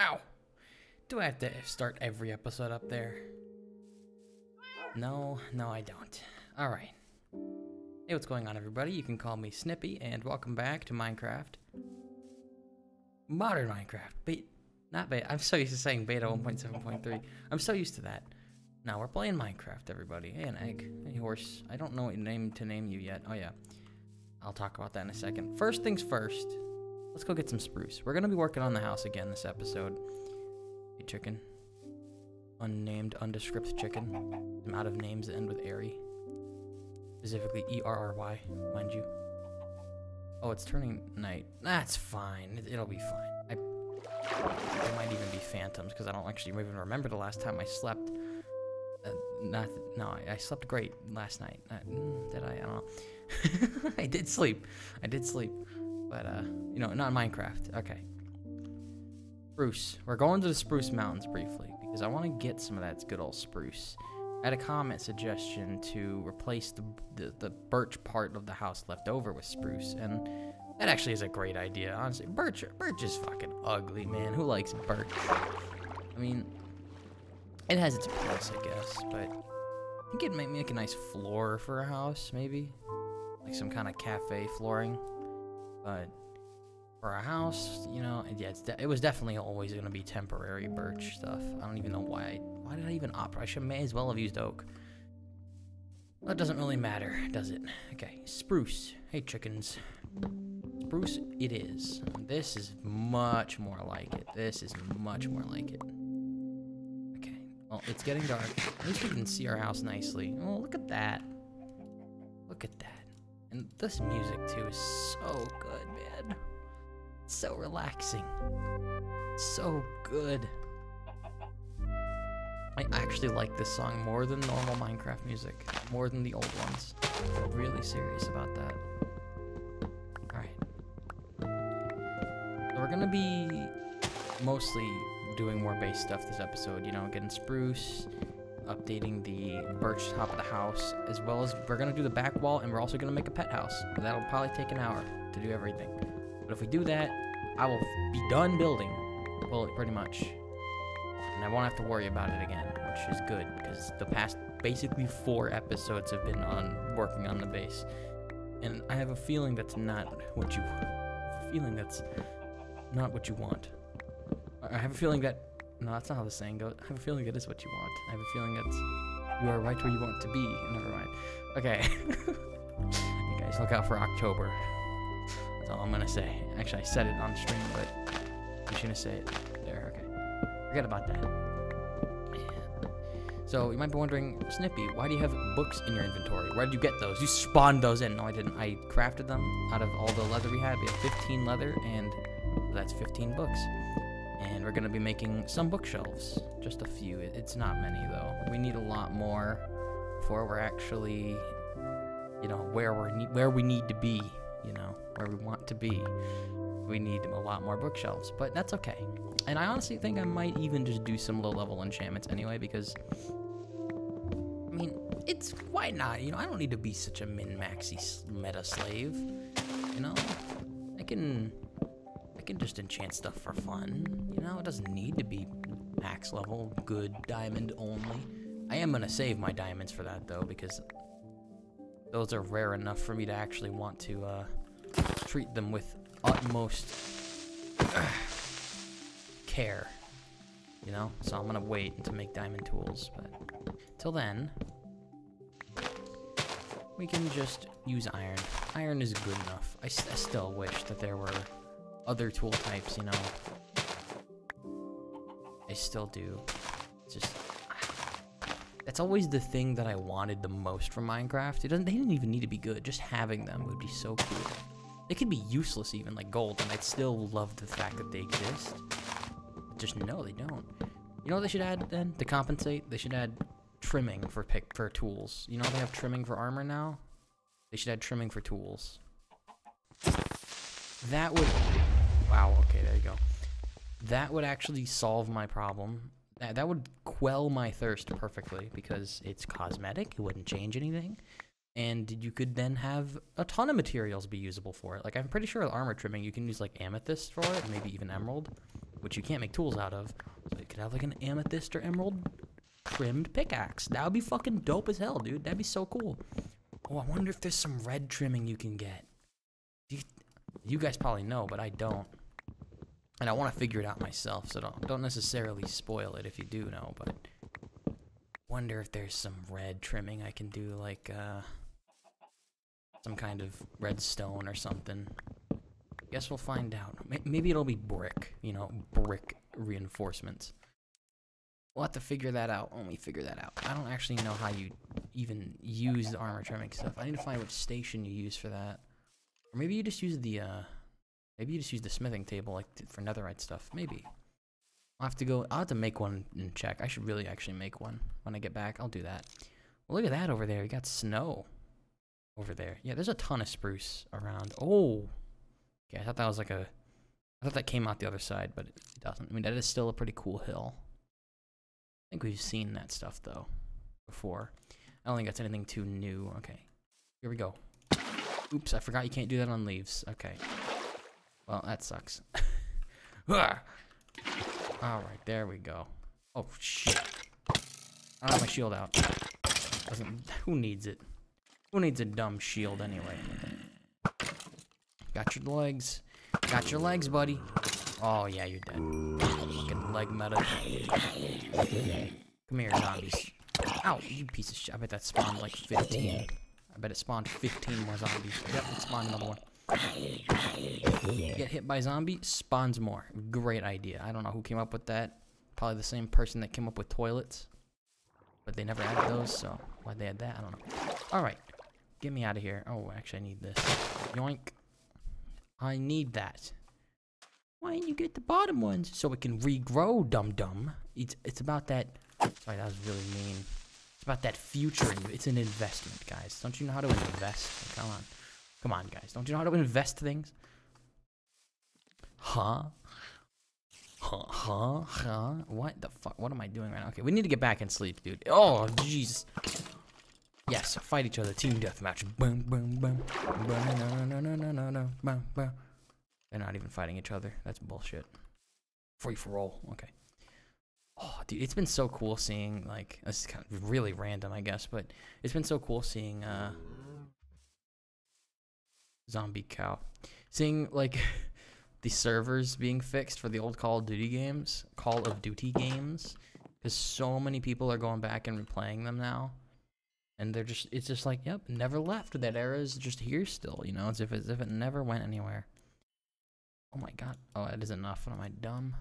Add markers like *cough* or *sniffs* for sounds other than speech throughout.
Ow! Do I have to start every episode up there? No, no, I don't. Alright. Hey, what's going on, everybody? You can call me Snippy, and welcome back to Minecraft. Modern Minecraft. Be not beta. I'm so used to saying beta 1.7.3. I'm so used to that. Now we're playing Minecraft, everybody. Hey, an egg. Hey, horse. I don't know what name to name you yet. Oh, yeah. I'll talk about that in a second. First things first. Let's go get some spruce. We're going to be working on the house again this episode. Hey, chicken. Unnamed, undescript chicken. I'm out of names that end with airy. Specifically E-R-R-Y, mind you. Oh, it's turning night. That's fine. It, will be fine. I, it might even be phantoms because I don't actually even remember the last time I slept. Uh, not no, I, I, slept great last night. Uh, did I? I don't know. *laughs* I did sleep. I did sleep, but uh, you know, not Minecraft. Okay. Spruce. We're going to the Spruce Mountains briefly because I want to get some of that good old spruce. I had a comment suggestion to replace the, the, the birch part of the house left over with spruce, and that actually is a great idea. Honestly, birch birch is fucking ugly, man. Who likes birch? I mean, it has its place, I guess, but I think it'd make, make a nice floor for a house, maybe, like some kind of cafe flooring. But for a house, you know, yeah, it was definitely always gonna be temporary birch stuff. I don't even know why. I, why did I even opt? I should may as well have used oak. That doesn't really matter, does it? Okay, spruce. Hey, chickens. Spruce it is. This is much more like it. This is much more like it. Okay, well, it's getting dark. At least we can see our house nicely. Oh, look at that. Look at that. And this music, too, is so good, man so relaxing. So good. I actually like this song more than normal Minecraft music. More than the old ones. I'm really serious about that. Alright. So we're gonna be mostly doing more base stuff this episode, you know, getting spruce, updating the birch top of the house, as well as we're gonna do the back wall and we're also gonna make a pet house. That'll probably take an hour to do everything. But if we do that, I will be done building. Well, pretty much. And I won't have to worry about it again, which is good, because the past basically four episodes have been on working on the base. And I have a feeling that's not what you feeling that's not what you want. I have a feeling that no, that's not how the saying goes. I have a feeling it is what you want. I have a feeling that you are right where you want to be. Never mind. Okay. *laughs* you guys look out for October That's all I'm gonna say. Actually, I said it on stream, but I'm just gonna say it there. Okay, forget about that. So you might be wondering, Snippy, why do you have books in your inventory? Where did you get those? You spawned those in. No, I didn't. I crafted them out of all the leather we had. We have 15 leather, and that's 15 books. And we're gonna be making some bookshelves. Just a few. It's not many though. We need a lot more before we're actually, you know, where we're where we need to be you know, where we want to be. We need a lot more bookshelves, but that's okay. And I honestly think I might even just do some low level enchantments anyway, because, I mean, it's, why not? You know, I don't need to be such a min-maxy meta slave, you know? I can, I can just enchant stuff for fun, you know? It doesn't need to be max level, good diamond only. I am gonna save my diamonds for that though, because those are rare enough for me to actually want to uh, treat them with utmost *sighs* care. You know? So I'm gonna wait to make diamond tools, but till then, we can just use iron. Iron is good enough. I, I still wish that there were other tool types, you know. I still do. just that's always the thing that I wanted the most from Minecraft. It doesn't. They didn't even need to be good. Just having them would be so cool. They could be useless even, like gold, and I'd still love the fact that they exist. Just no, they don't. You know what they should add then to compensate? They should add trimming for pick for tools. You know they have trimming for armor now. They should add trimming for tools. That would. Wow. Okay, there you go. That would actually solve my problem that, that would quell my thirst perfectly because it's cosmetic. It wouldn't change anything. and you could then have a ton of materials be usable for it. Like I'm pretty sure with armor trimming you can use like amethyst for it, maybe even emerald, which you can't make tools out of. So you could have like an amethyst or emerald trimmed pickaxe. That would be fucking dope as hell, dude. That'd be so cool. Oh, I wonder if there's some red trimming you can get. You, you guys probably know, but I don't. And I want to figure it out myself, so don't don't necessarily spoil it if you do know, but wonder if there's some red trimming I can do like uh some kind of redstone or something. Guess we'll find out. Maybe it'll be brick, you know, brick reinforcements. We'll have to figure that out when we figure that out. I don't actually know how you even use the armor trimming stuff. I need to find which station you use for that. Or maybe you just use the, uh, maybe you just use the smithing table, like, for netherite stuff. Maybe. I'll have to go, I'll have to make one and check. I should really actually make one when I get back. I'll do that. Well, look at that over there. You got snow over there. Yeah, there's a ton of spruce around. Oh, okay. I thought that was like a, I thought that came out the other side, but it doesn't. I mean, that is still a pretty cool hill. I think we've seen that stuff though before. I don't think that's anything too new. Okay, here we go. Oops, I forgot you can't do that on leaves. Okay. Well, that sucks. *laughs* All right, there we go. Oh shit! I don't have my shield out. Doesn't. Who needs it? Who needs a dumb shield anyway? Got your legs. Got your legs, buddy. Oh, yeah, you're dead. Fucking leg meta. Come here, zombies. Ow, you piece of shit. I bet that spawned like 15. I bet it spawned 15 more zombies. Yep, it spawned another one. Get hit by zombie, spawns more. Great idea. I don't know who came up with that. Probably the same person that came up with toilets. But they never added those, so why'd they add that? I don't know. Alright. Get me out of here. Oh, actually, I need this. Yoink. I need that. Why didn't you get the bottom ones? So it can regrow, dum-dum. It's, it's about that... Sorry, that was really mean. It's about that future. It's an investment, guys. Don't you know how to invest? Come on. Come on, guys. Don't you know how to invest things? Huh? Huh? Huh? Huh? What the fuck? What am I doing right now? Okay, we need to get back and sleep, dude. Oh, Jesus. Yes, fight each other. Team deathmatch. Boom, boom, boom. No, no, no, no, no. Boom, boom. They're not even fighting each other. That's bullshit. Free for all. Okay. Oh, dude, it's been so cool seeing like this is kind of really random, I guess, but it's been so cool seeing uh zombie cow, seeing like *laughs* the servers being fixed for the old Call of Duty games, Call of Duty games, because so many people are going back and replaying them now. And they're just it's just like yep never left. That era is just here still you know? As if if it never went anywhere. Oh my god. Oh that is enough. What am i dumb?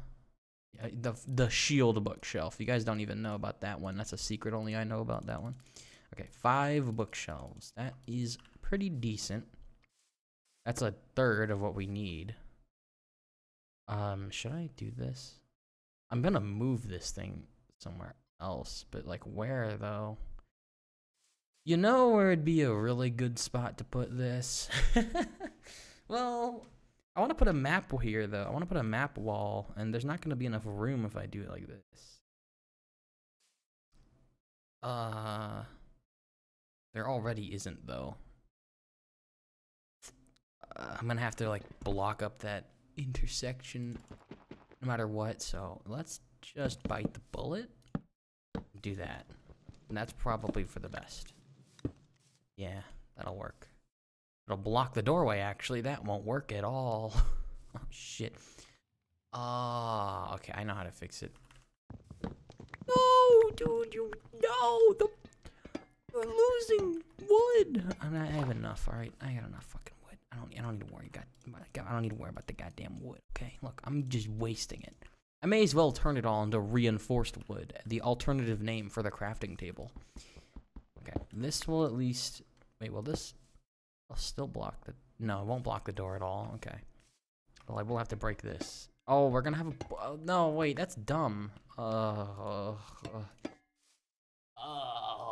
The the shield bookshelf. You guys don't even know about that one. That's a secret only i know about that one. Okay five bookshelves. That is pretty decent that's a third of what we need um should i do this i'm gonna move this thing somewhere else but like where though you know where it'd be a really good spot to put this? *laughs* well, I want to put a map here, though. I want to put a map wall, and there's not to be enough room if I do it like this. Uh, there already isn't, though. I'm to have to, like, block up that intersection no matter what, so let's just bite the bullet. Do that. And that's probably for the best. Yeah, that'll work. It'll block the doorway, actually. That won't work at all. *laughs* oh, shit. Ah, uh, okay, I know how to fix it. No, dude, you no, the we're losing wood. I, mean, I have enough. All right, I got enough fucking don't. I don't need to worry. God, I don't need to worry about the goddamn wood. Okay, look, I'm just wasting it. I may as well turn it all into reinforced wood, the alternative name for the crafting table. Okay, this will at least Wait, will this... I'll still block the... No, it won't block the door at all. Okay. Well, I will have to break this. Oh, we're gonna have a... Uh, no, wait, that's dumb. Uh, uh, uh,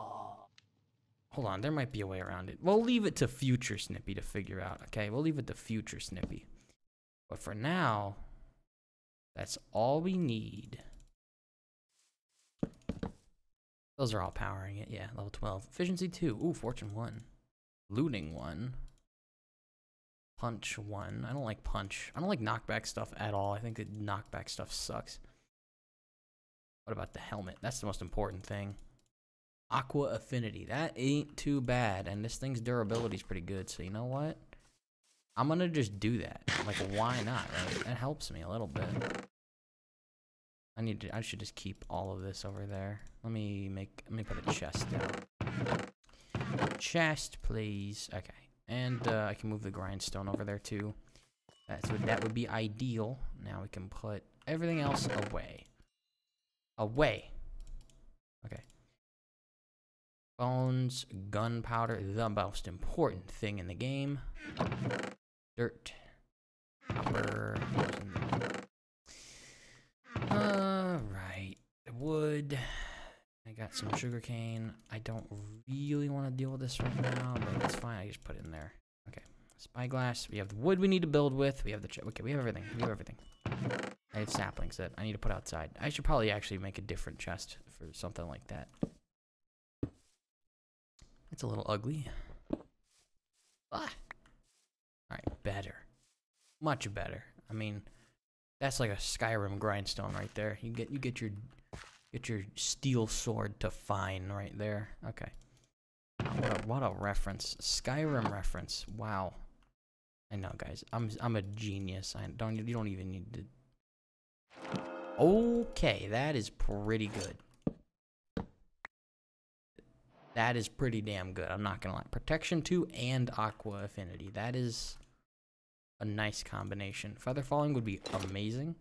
hold on, there might be a way around it. We'll leave it to future Snippy to figure out, okay? We'll leave it to future Snippy. But for now, that's all we need. Those are all powering it. Yeah, level 12. Efficiency 2. Ooh, Fortune 1. Looting one. Punch one. I don't like punch. I don't like knockback stuff at all. I think that knockback stuff sucks. What about the helmet? That's the most important thing. Aqua Affinity. That ain't too bad. And this thing's durability is pretty good. So you know what? I'm gonna just do that. Like, why not, right? Helps me a little bit. I need to, I should just keep all of this over there. Let me make, let me put a chest down. Chest, please. Okay. And uh, I can move the grindstone over there too. That's what, that would be ideal. Now we can put everything else away. Away. Okay. Bones, gunpowder, the most important thing in the game. Dirt. Copper. Alright. Wood. I got some sugarcane. I don't really want to deal with this right now, but it's fine. I just put it in there. Okay. Spyglass. We have the wood we need to build with. We have the... okay, we have everything. We have everything. I have saplings that I need to put outside. I should probably actually make a different chest for something like that. It's a little ugly. Ah. Alright, better. Much better. I mean, that's like a Skyrim grindstone right there. You get you get your get your steel sword to fine right there. Okay. What a, what a reference. Skyrim reference. Wow. I know, guys. I'm I'm a genius. I don't you don't even need to Okay, that is pretty good. That is pretty damn good. I'm not gonna lie. Protection 2 and Aqua Affinity. That is a nice combination. Feather Falling would be amazing.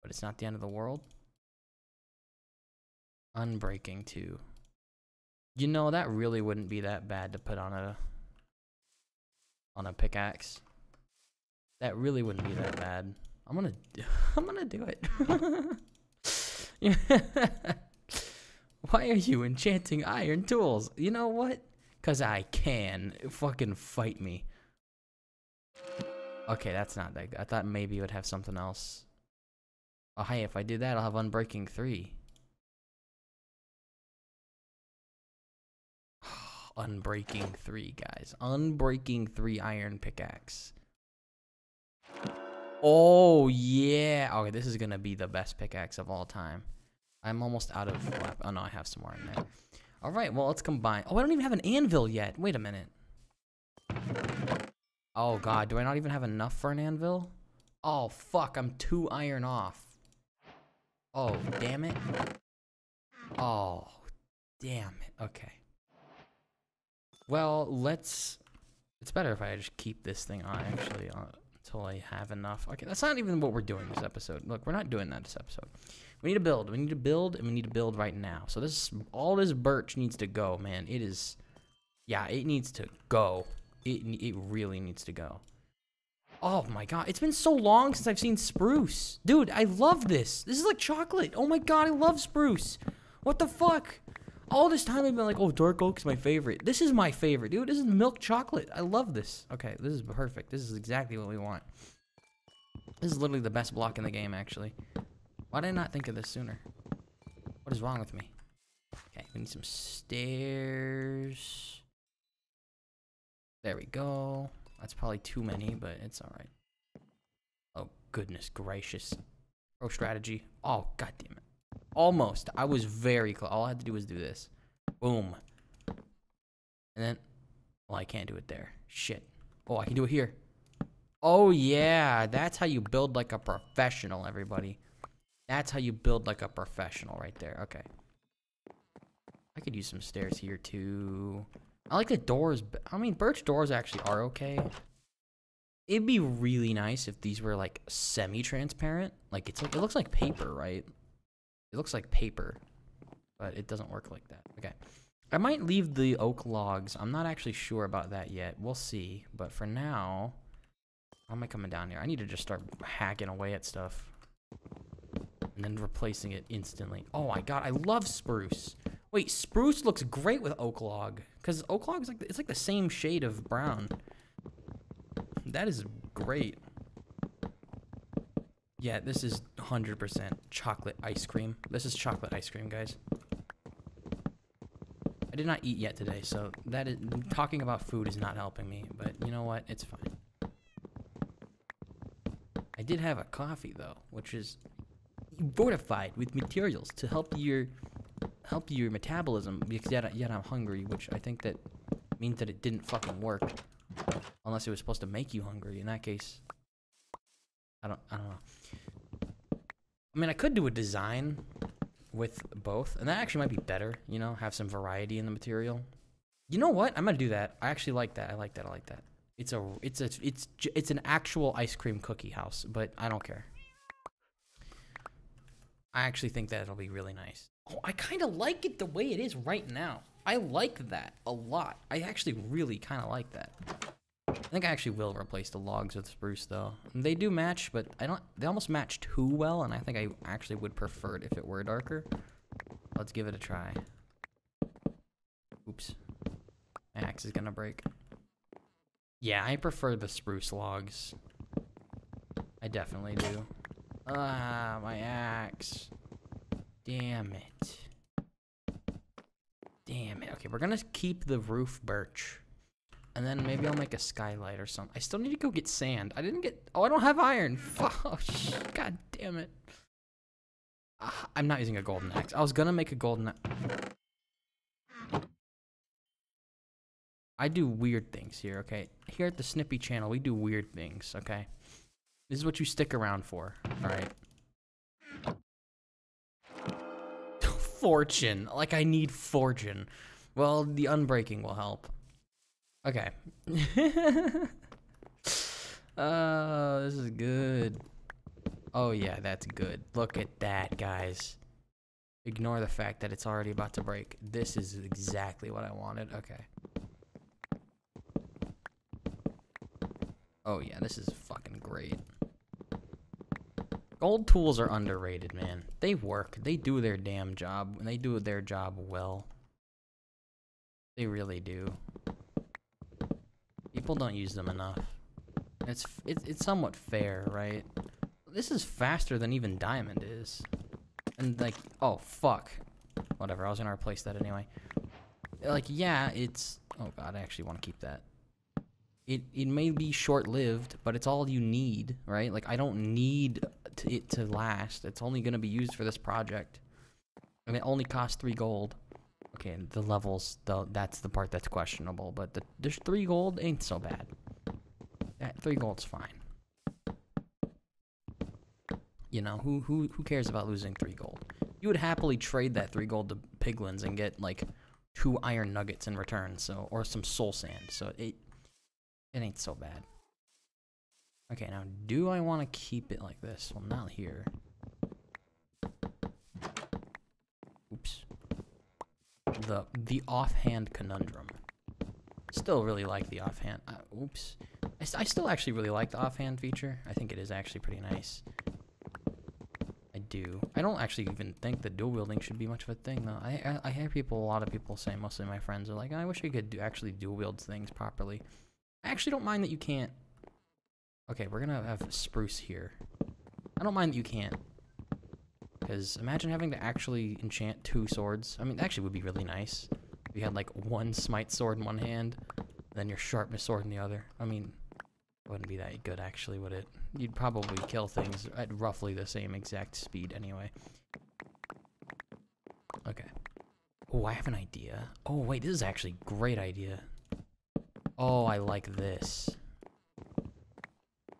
But it's not the end of the world. Unbreaking 2. You know, that really wouldn't be that bad to put on a on a pickaxe. That really wouldn't be that bad. I'm gonna *laughs* I'm gonna do it. *laughs* *laughs* Why are you enchanting iron tools? You know what? Cause I can. Fucking fight me. Okay, that's not that good. I thought maybe it would have something else. Oh, hey, if I do that, I'll have Unbreaking 3. *sighs* Unbreaking 3, guys. Unbreaking 3 Iron Pickaxe. Oh, yeah. Okay, this is going to be the best pickaxe of all time. I'm almost out of lap. Oh no, I have some more in there. All right, well let's combine. Oh, I don't even have an anvil yet. Wait a minute. Oh god, do I not even have enough for an anvil? Oh fuck, I'm two iron off. Oh, damn it. Oh, damn it. Okay. Well, let's... It's better if I just keep this thing on, actually, uh, until I have enough. Okay, that's not even what we're doing this episode. Look, we're not doing that this episode. We need to build. We need to build, and we need to build right now. So this, all this birch needs to go, man. It is, yeah, it needs to go. It, it really needs to go. Oh my god, it's been so long since I've seen spruce. Dude, I love this. This is like chocolate. Oh my god, I love spruce. What the fuck? All this time I've been like, oh, dark oak's my favorite. This is my favorite, dude. This is milk chocolate. I love this. Okay, this is perfect. This is exactly what we want. This is literally the best block in the game, actually. Why did I not think of this sooner? What is wrong with me? Okay, we need some stairs. There we go. That's probably too many, but it's alright. Oh, goodness gracious. Pro strategy. Oh, god damn it. Almost. I was very close. All I had to do was do this. Boom. And then, well, I can't do it there. Shit. Oh, I can do it here. Oh, yeah. That's how you build like a professional, everybody. That's how you build like a professional right there. Okay. I could use some stairs here too. I like the doors. I mean, birch doors actually are okay. It'd be really nice if these were like semi-transparent. Like it's like it looks like paper, right? It looks like paper, but it doesn't work like that. Okay. I might leave the oak logs. I'm not actually sure about that yet. We'll see. But for now, how am I coming down here? I need to just start hacking away at stuff and then replacing it instantly. Oh my god, I love spruce. Wait, spruce looks great with oak log because oak log is like it's like the same shade of brown. That is great. Yeah, this is 100% chocolate ice cream. This is chocolate ice cream, guys. I did not eat yet today, so that is talking about food is not helping me. But you know what? It's fine. I did have a coffee though, which is fortified with materials to help your help your metabolism because yet, yet I'm hungry, which I think that means that it didn't fucking work. Unless it was supposed to make you hungry. In that case, I don't I don't know. I mean, I could do a design with both, and that actually might be better. You know, have some variety in the material. You know what? I'm gonna do that. I actually like that. I like that. I like that. It's a it's a it's it's an actual ice cream cookie house, but I don't care. I actually think that it'll be really nice. Oh, I kind of like it the way it is right now. I like that a lot. I actually really kind of like that. I think I actually will replace the logs with spruce though. They do match, but I don't. They almost match too well, and I think I actually would prefer it if it were darker. Let's give it a try. Oops. My axe is gonna break. Yeah, I prefer the spruce logs. I definitely do. Ah, my axe. Damn it. Damn it. Okay, we're gonna keep the roof birch. And then maybe I'll make a skylight or something. I still need to go get sand. I didn't get... Oh, I don't have iron. *laughs* Shit. God damn it. Ah, I'm not using a golden axe. I was gonna make a golden... I do weird things here, okay? Here at the Snippy channel, we do weird things, okay? This is what you stick around for, alright? *laughs* Fortune. Like, I need fortune. Well, the unbreaking will help. Okay. *laughs* oh, this is good. Oh, yeah, that's good. Look at that, guys. Ignore the fact that it's already about to break. This is exactly what I wanted. Okay. Oh, yeah, this is fucking great. Gold tools are underrated, man. They work. They do their damn job, and they do their job well. They really do. People don't use them enough. It's it's it's somewhat fair, right? This is faster than even diamond is. And like, oh fuck. Whatever, I was gonna replace that anyway. Like, yeah, it's oh god, I actually want to keep that. It it may be short-lived, but it's all you need, right? Like, I don't need to, it to last. It's only gonna be used for this project, and it only costs three gold. Okay, the levels, though, that's the part that's questionable. But the, three gold ain't so bad. That three gold's fine. You know, who who who cares about losing three gold? You would happily trade that three gold to piglins and get like two iron nuggets in return, so or some soul sand. So it it ain't so bad. Okay, now do I want to keep it like this? Well, not here. Oops. The the offhand conundrum. Still really like the offhand. Uh, oops. I, I still actually really like the offhand feature. I think it is actually pretty nice. I do. I don't actually even think that dual wielding should be much of a thing though. I, I I hear people, a lot of people say, mostly my friends, are like, I wish I could do actually dual wield things properly. I actually don't mind that you can't. Okay, we're gonna have spruce here. I don't mind that you can't. Because imagine having to actually enchant two swords. I mean, actually would be really nice. If you had like one smite sword in one hand, then your sharpness sword in the other. I mean, wouldn't be that good actually, would it? You'd probably kill things at roughly the same exact speed anyway. Okay. Oh, I have an idea. Oh, wait, this is actually a great idea. Oh, I like this.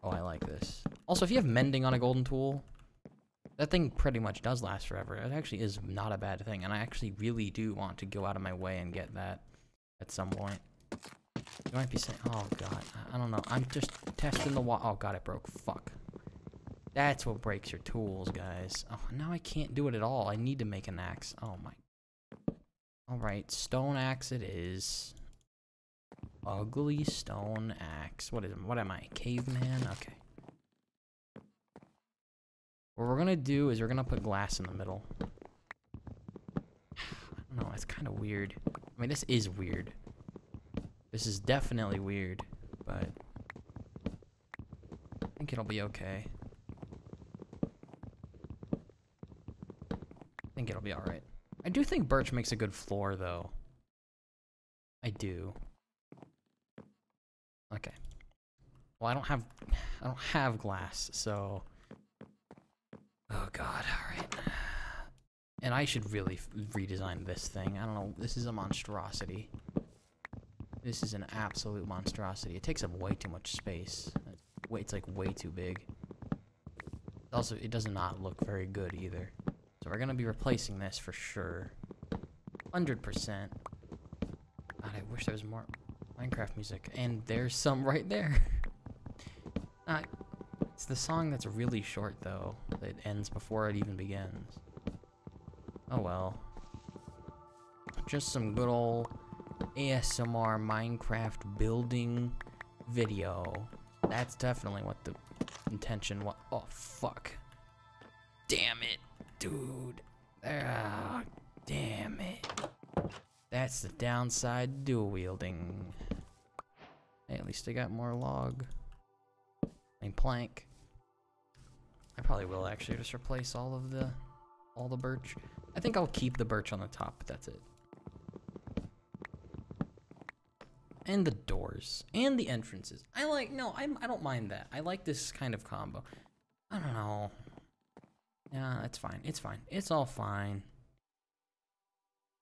Oh, I like this. Also, if you have mending on a golden tool, that thing pretty much does last forever. It actually is not a bad thing, and I actually really do want to go out of my way and get that at some point. You might be saying, oh god, I don't know. I'm just testing the wall. Oh god, it broke. Fuck. That's what breaks your tools, guys. Oh, now I can't do it at all. I need to make an axe. Oh my. Alright, stone axe it is. Ugly stone axe. What is what am I? Caveman? Okay. What we're gonna do is we're gonna put glass in the middle. *sighs* Know, it's kind of weird. I mean, this is weird. This is definitely weird, but I think it'll be okay. I think it'll be alright. I do think birch makes a good floor, though. I do. Okay. Well, I don't have I don't have glass, so Oh god, alright. And I should really redesign this thing. I don't know. This is a monstrosity. This is an absolute monstrosity. It takes up way too much space. It's, like way too big. Also, it does not look very good either. So we're gonna be replacing this for sure. 100%. God, I wish there was more Minecraft music. And there's some right there. *laughs* uh, it's the song that's really short, though. That ends before it even begins. Oh well. Just some good old ASMR Minecraft building video. That's definitely what the intention was. Oh, fuck. Damn it, dude. Ah, damn it. That's the downside dual wielding. Hey, at least I got more log. And plank. Probably will actually just replace all of the all the birch. I think I'll keep the birch on the top, but that's it. And the doors. And the entrances. I like, no, I'm, I don't mind that. I like this kind of combo. I don't know. Yeah, it's fine. It's fine. It's all fine.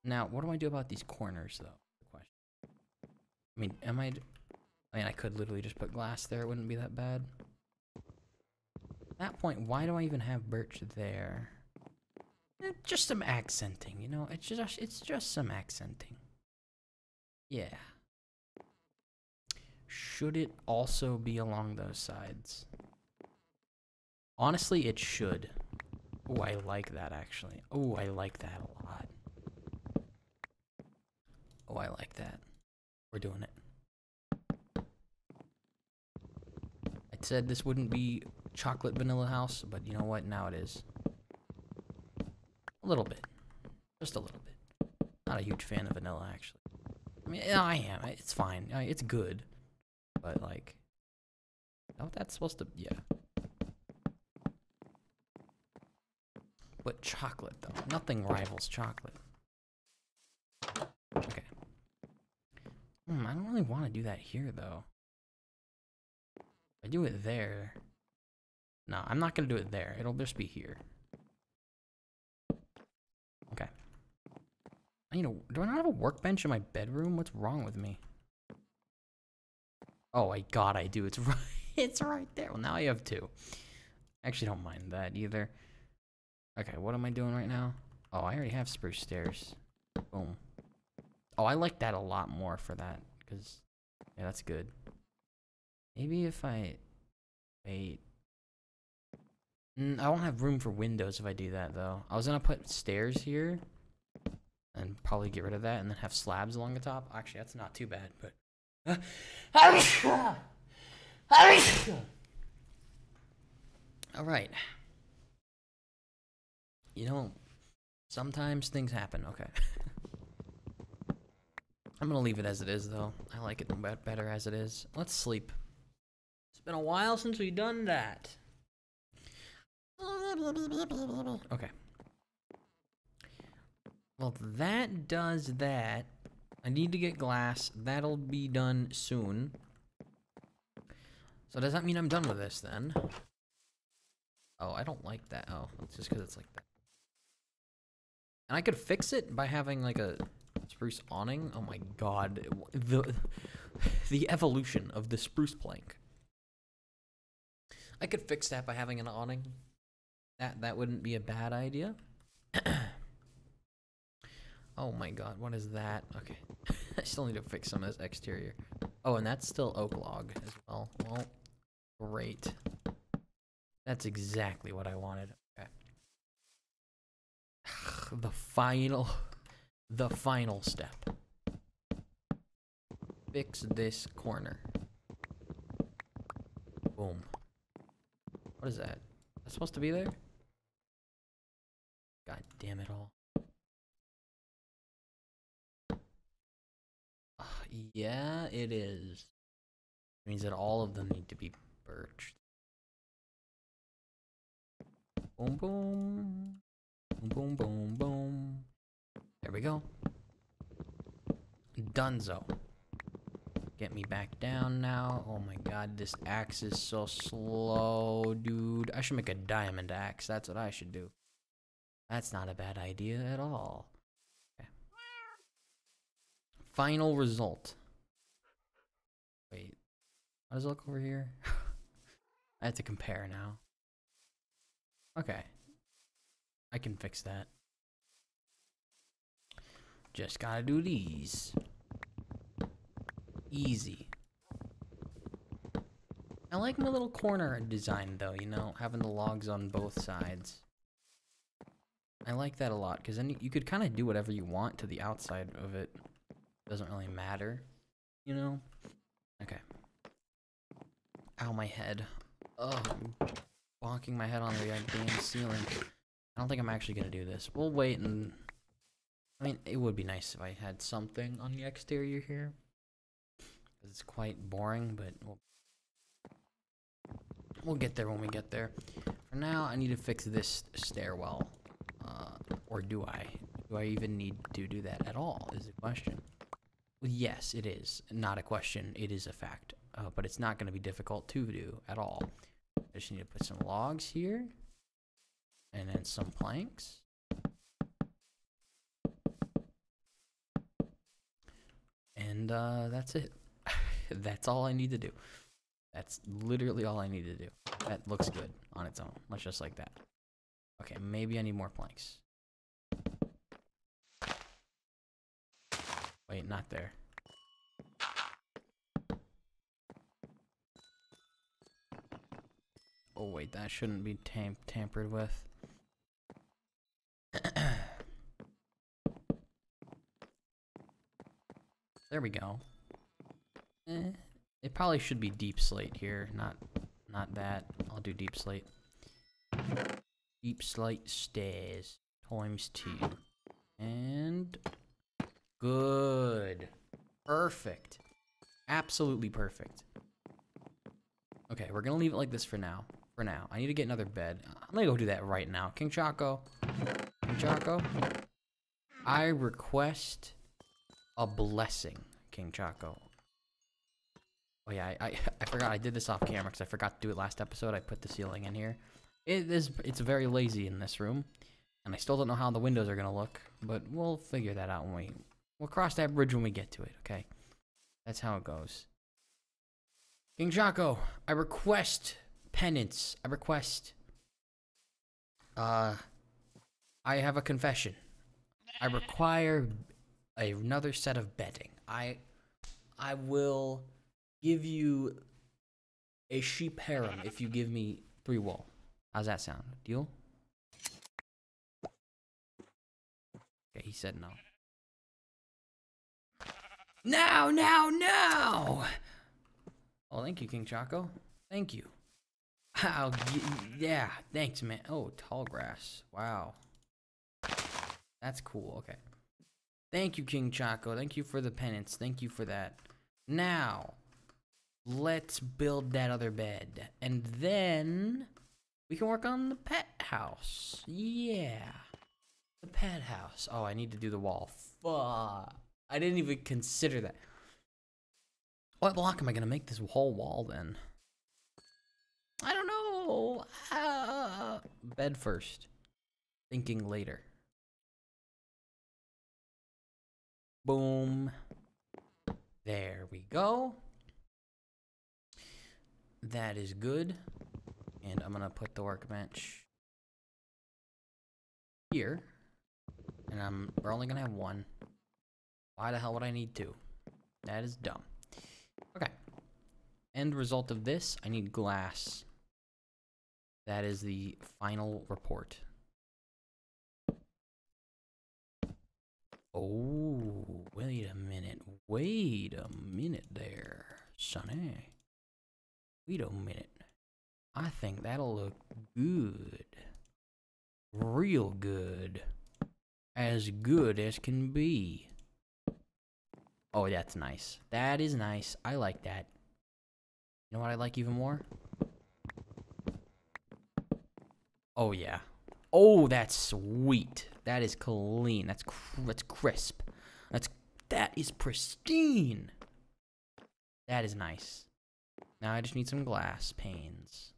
Now, what do I do about these corners, though? Question. I mean, am I... I mean, I could literally just put glass there. It wouldn't be that bad. At that point, why do I even have birch there? Eh, just some accenting, you know? It's just, it's just some accenting. Yeah. Should it also be along those sides? Honestly, it should. Oh, I like that actually. Oh, I like that a lot. Oh, I like that. We're doing it. I said this wouldn't be chocolate vanilla house, but you know what? Now it is. A little bit. Just a little bit. Not a huge fan of vanilla, actually. I mean, I am. It's fine. It's good. But, like... Oh, that's supposed to... Yeah. But chocolate, though. Nothing rivals chocolate. Okay. Hmm, I don't really want to do that here, though. I do it there. No, I'm not going to do it there. It'll just be here. Okay. I need a, do I not have a workbench in my bedroom? What's wrong with me? Oh my god, I do. It's *laughs* right. It's right there. Well, now I have two. I actually don't mind that either. Okay, what am I doing right now? Oh, I already have spruce stairs. Boom. Oh, I like that a lot more for that. Because, yeah, that's good. Maybe if I... Wait. Mm, I won't have room for windows if I do that, though. I was going to put stairs here. And probably get rid of that and then have slabs along the top. Actually, that's not too bad, but... *laughs* Alright. You know, sometimes things happen, okay. *laughs* I'm gonna leave it as it is, though. I like it better as it is. Let's sleep. It's been a while since we've done that. Okay. Well, that does that. I need to get glass. That'll be done soon. So does that mean I'm done with this then? Oh, I don't like that. Oh, it's just because it's like that. And I could fix it by having like a spruce awning. Oh my god. The, the evolution of the spruce plank. I could fix that by having an awning. That, that wouldn't be a bad idea. *coughs* oh my god, what is that? Okay. *laughs* I still need to fix some of this exterior. Oh, and that's still oak log as well. Well, great. That's exactly what I wanted. Okay. *sighs* the final, *laughs* the final step. Fix this corner. Boom. What is that? That's supposed to be there? God damn it all. Uh, yeah, it is. It means that all of them need to be birched. Boom, boom. Boom, boom, boom, boom. There we go. Dunzo. Get me back down now. Oh my god, this axe is so slow, dude. I should make a diamond axe. That's what I should do. That's not a bad idea at all. Okay. Final result. Wait. How does it look over here? *laughs* I have to compare now. Okay. I can fix that. Just gotta do these. Easy. I like my little corner design though, you know, having the logs on both sides. I like that a lot, because then you could kind of do whatever you want to the outside of it. Doesn't really matter, you know? Okay. Ow, my head. I'm bonking my head on the uh, damn ceiling. I don't think I'm actually gonna do this. We'll wait and... I mean, it would be nice if I had something on the exterior here. Because it's quite boring, but we'll... We'll get there when we get there. For now, I need to fix this stairwell. Uh, or do I? Do I even need to do that at all, is the question. Yes, it is. Not a question, it is a fact. Uh, but it's not going to be difficult to do at all. I just need to put some logs here. And then some planks. And uh, that's it. *laughs* that's all I need to do. That's literally all I need to do. That looks good on its own. Let's just like that. Okay, maybe I need more planks. Wait, not there. Oh wait, that shouldn't be tam tampered with. *coughs* there we go. Eh, it probably should be deepslate here, not not that. I'll do deepslate. Deepslate stairs times two. And good. Perfect. Absolutely perfect. Okay, we're gonna leave it like this for now for now. I need to get another bed. I'm gonna go do that right now. King Choco. King Choco. I request a blessing, King Choco. Oh yeah, I, I, I forgot I did this off camera because I forgot to do it last episode. I put the ceiling in here. It is it's very lazy in this room. And I still don't know how the windows are gonna look, but we'll figure that out when we we'll cross that bridge when we get to it, okay? That's how it goes. King Choco, I request penance. I request. Uh, I have a confession. I require another set of bedding. I, I will give you a sheep harem if you give me three wool. How's that sound? Deal? Okay, he said no. No, no, no! Oh, thank you, King Choco. Thank you. Wow, yeah, thanks, man. Oh, tall grass. Wow. That's cool, okay. Thank you, King Choco. Thank you for the penance. Thank you for that. Now, let's build that other bed. And then, we can work on the pet house. Yeah. The pet house. Oh, I need to do the wall. Fuck. I didn't even consider that. What block am I going to make this whole wall then? I don't know. Uh, bed first. Thinking later. Boom. There we go. That is good. And I'm going to put the workbench here. And I'm we're only going to have one. Why the hell would I need two? That is dumb. Okay. End result of this, I need glass. That is the final report. Oh, wait a minute. Wait a minute there, Sonny. Wait a minute. I think that'll look good. Real good. As good as can be. Oh, that's nice. That is nice. I like that. You know what I like even more? Oh, yeah. Oh, that's sweet. That is clean. That's cr that's crisp. That's That is pristine. That is nice. Now I just need some glass panes.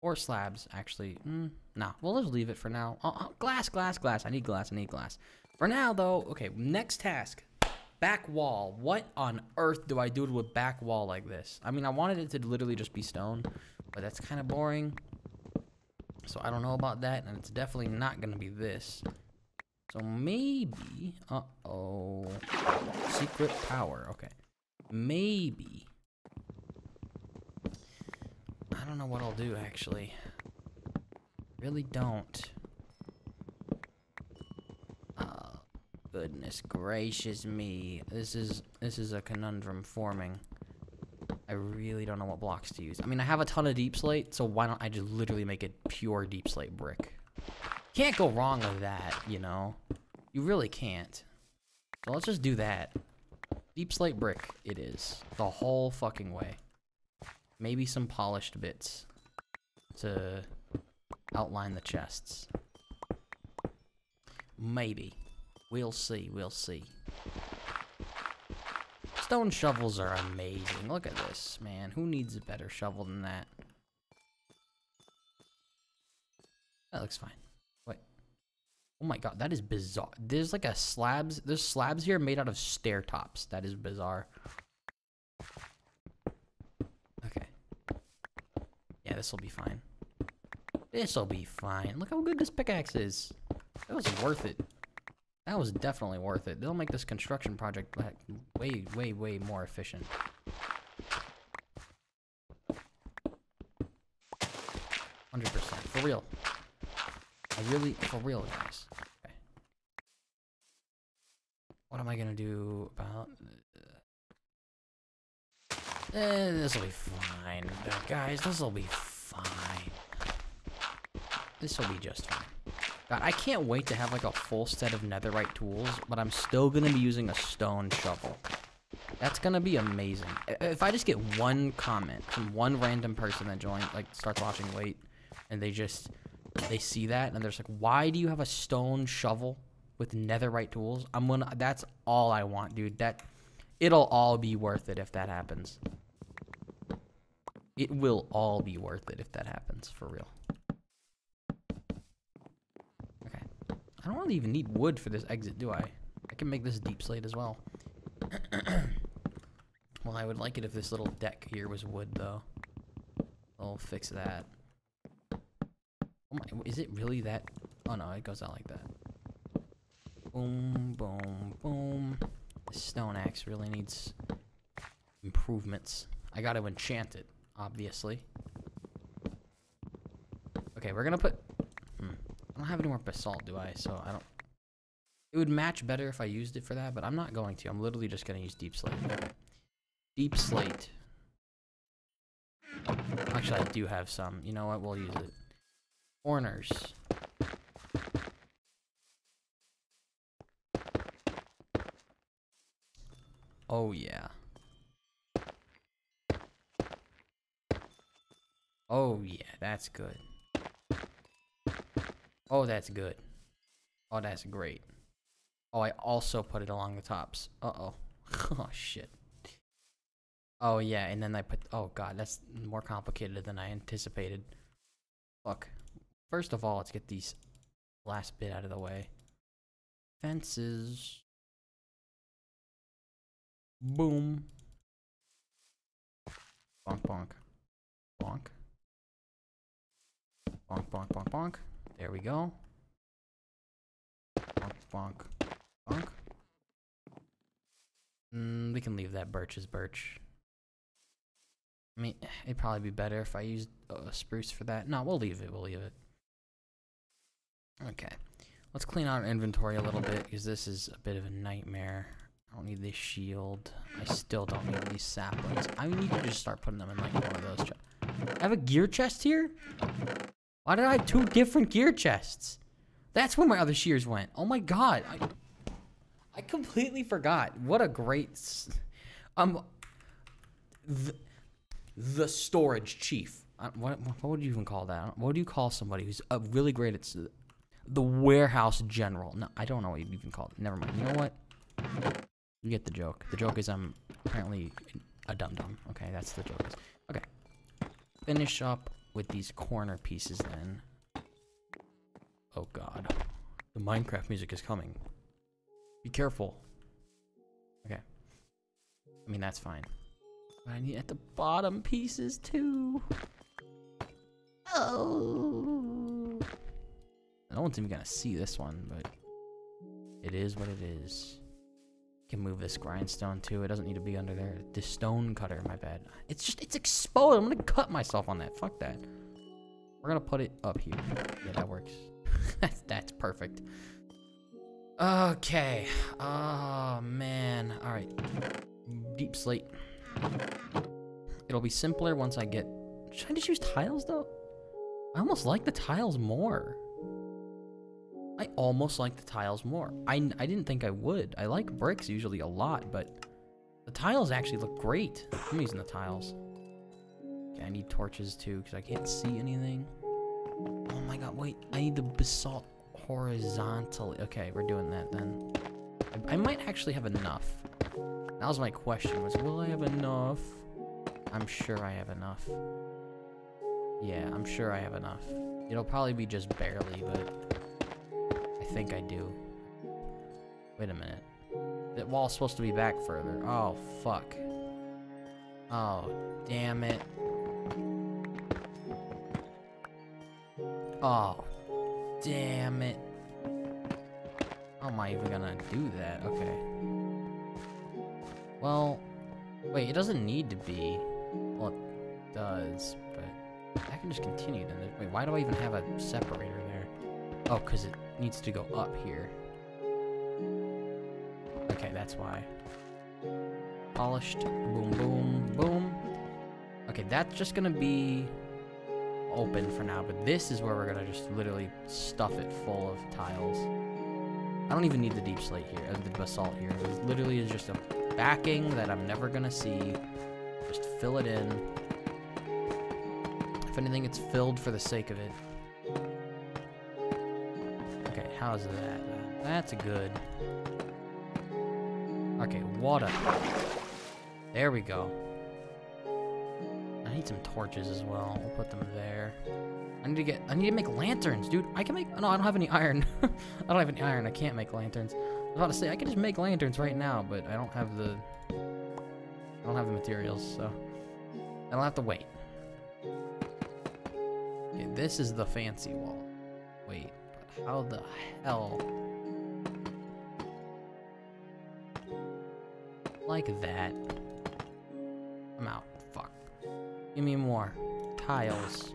Or slabs, actually. Mm, no, we'll just leave it for now. Oh, oh, glass, glass, glass. I need glass, I need glass. For now, though, okay, next task. Back wall. What on earth do I do with back wall like this? I mean, I wanted it to literally just be stone, but that's kind of boring. So I don't know about that, and it's definitely not going to be this. So maybe, uh-oh, secret power, okay. Maybe, I don't know what I'll do actually. Really don't. Oh, goodness gracious me. This is, this is a conundrum forming. I really don't know what blocks to use. I mean, I have a ton of deepslate, so why don't I just literally make it pure deepslate brick? Can't go wrong with that, you know? You really can't. So let's just do that. Deepslate brick it is. The whole fucking way. Maybe some polished bits to outline the chests. Maybe. We'll see, we'll see. Stone shovels are amazing. Look at this, man. Who needs a better shovel than that? That looks fine. Wait. Oh my god, that is bizarre. There's like a slabs. There's slabs here made out of stair tops. That is bizarre. Okay. Yeah, this will be fine. This will be fine. Look how good this pickaxe is. That was worth it. That was definitely worth it. They'll make this construction project way, way, way more efficient. Hundred percent for real. I really, for real, guys. Okay. What am I gonna do about? Eh, this will be fine, uh, guys. This will be fine. This will be just fine. God, I can't wait to have like a full set of netherite tools, but I'm still gonna be using a stone shovel. That's gonna be amazing. If I just get one comment from one random person that joined, like starts watching late, and they just they see that and they're just like, why do you have a stone shovel with netherite tools? I'm gonna. That's all I want, dude. That it'll all be worth it if that happens. It will all be worth it if that happens for real. Okay. I don't really even need wood for this exit, do I? I can make this deepslate as well. *clears throat* well, I would like it if this little deck here was wood, though. I'll fix that. Oh my, is it really that? Oh no, it goes out like that. Boom, boom, boom. The stone axe really needs improvements. I gotta enchant it, obviously. Okay, we're gonna put hmm, I don't have any more basalt, do I? So I don't... It would match better if I used it for that, but I'm not going to. I'm literally just to use deepslate. Deep slate. Actually, I do have some. You know what? We'll use it. Corners. Oh, yeah. Oh, yeah. That's good. Oh, that's good. Oh, that's great. Oh, I also put it along the tops. Uh-oh. *laughs* oh, shit. Oh, yeah, and then I put... Oh, God, that's more complicated than I anticipated. Look. First of all, let's get these last bit out of the way. Fences. Boom. Bonk, bonk. Bonk. Bonk, bonk, bonk, bonk. There we go. Bonk, bonk, bonk. Mm, we can leave that birch as birch. I mean, it'd probably be better if I used uh, spruce for that. No, we'll leave it. We'll leave it. Okay. Let's clean out our inventory a little bit because this is a bit of a nightmare. I don't need this shield. I still don't need these saplings. I need to just start putting them in like one of those. chests. I have a gear chest here? Why did I have two different gear chests? That's where my other shears went. Oh my god. I, I completely forgot. What a great... Um, the, the storage chief. What, what would you even call that? What do you call somebody who's uh, really great at... The warehouse general. No, I don't know what you even call it. Never mind. You know what? You get the joke. The joke is I'm apparently a dum dum. Okay, that's the joke. Okay. Finish up with these corner pieces then. Oh god. The Minecraft music is coming. Be careful. Okay. I mean, that's fine. But I need at the bottom pieces too. Oh. No one's even gonna see this one, but it is what it is. Can move this grindstone too. It doesn't need to be under there. The stone cutter, my bad. It's just, it's exposed. I'm gonna cut myself on that. Fuck that. We're gonna put it up here. Yeah, that works. *laughs* that's, that's perfect. Okay. Oh, man. All right. Deepslate. It'll be simpler once I get... Should I just use tiles, though? I almost like the tiles more. I almost like the tiles more. I, I didn't think I would. I like bricks usually a lot, but the tiles actually look great. I'm using the tiles. Okay, I need torches too, because I can't see anything. Oh my god, wait. I need the basalt horizontally. Okay, we're doing that then. I, I might actually have enough. That was my question, was will I have enough? I'm sure I have enough. Yeah, I'm sure I have enough. It'll probably be just barely, but think I do. Wait a minute. That wall's supposed to be back further. Oh, fuck. Oh, damn it. Oh, damn it. How am I even gonna do that? Okay. Well, wait, it doesn't need to be. Well, it does, but I can just continue then. Wait, why do I even have a separator there? Oh, because it needs to go up here. Okay, that's why. Polished. Boom, boom, boom. Okay, that's just gonna be open for now, but this is where we're gonna just literally stuff it full of tiles. I don't even need the deepslate here, uh, the basalt here. It literally is just a backing that I'm never gonna see. Just fill it in. If anything, it's filled for the sake of it. How's that? That's good. Okay, water. There we go I need some torches as well. We'll put them there. I need to get, I need to make lanterns, dude. I can make, oh, no, I don't have any iron. *laughs* I don't have any iron. I can't make lanterns. I was about to say, I can just make lanterns right now, but I don't have the, I don't have the materials, so I'll have to wait. Okay, this is the fancy wall. How the hell? Like that. I'm out. Fuck. Give me more. Tiles.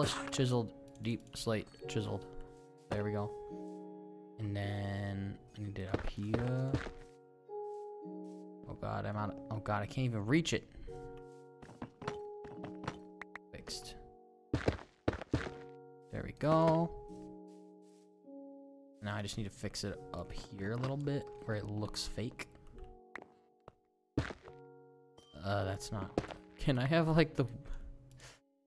Polished, chiseled, deepslate, chiseled. There we go. And then I need it up here. Oh god, I'm out. Oh god, I can't even reach it. Fixed. There we go. Now I just need to fix it up here a little bit where it looks fake. Uh, that's not. Can I have like the...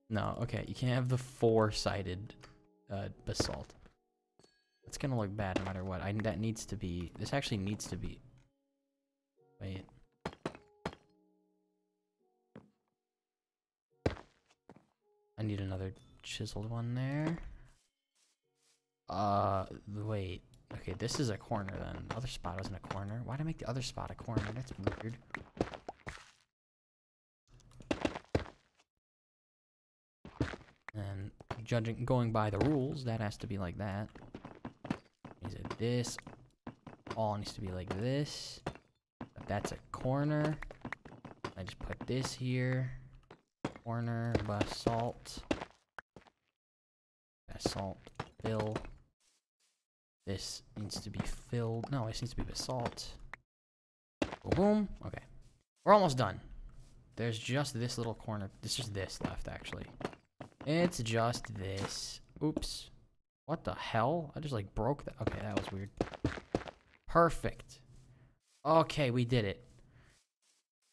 No, okay, you can't have the four-sided uh, basalt. It's gonna look bad no matter what. I that needs to be. This actually needs to be. Wait. I need another chiseled one there. Uh, wait. Okay, this is a corner then. The other spot wasn't a corner. Why did I make the other spot a corner? That's weird. And judging, going by the rules, that has to be like that. Is it this all needs to be like this. That's a corner. I just put this here. Corner, basalt. Basalt, fill. This needs to be filled. No, this needs to be basalt. Boom. Okay. We're almost done. There's just this little corner. There's just this left, actually. It's just this. Oops. What the hell? I just like broke that. Okay, that was weird. Perfect. Okay, we did it.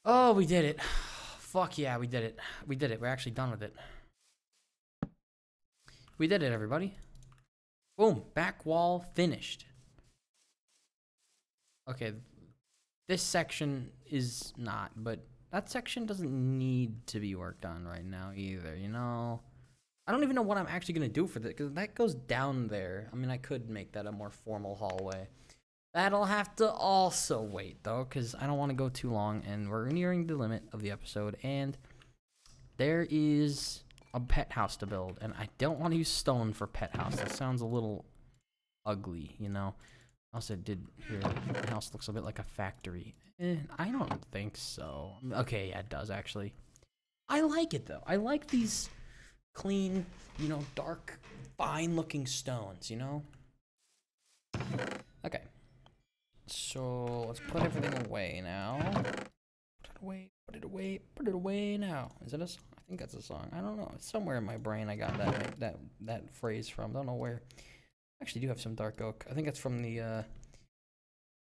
Oh, we did it. *sighs* Fuck yeah, we did it. We did it. We're actually done with it. We did it, everybody. Boom. Back wall finished. Okay. This section is not, but that section doesn't need to be worked on right now either, you know? I don't even know what I'm actually going to do for that, because that goes down there. I mean, I could make that a more formal hallway. That'll have to also wait, though, because I don't want to go too long, and we're nearing the limit of the episode, and there is a pet house to build, and I don't want to use stone for pet house. That sounds a little ugly, you know? Also, did here, the house looks a bit like a factory. Eh, I don't think so. Okay, yeah, it does, actually. I like it, though. I like these clean, you know, dark, fine looking stones, you know? Okay. So let's put everything away now. Put it away, put it away, put it away now. Is it a song? I think that's a song. I don't know. It's somewhere in my brain I got that that that phrase from. Don't know where. I actually do have some dark oak. I think it's from the uh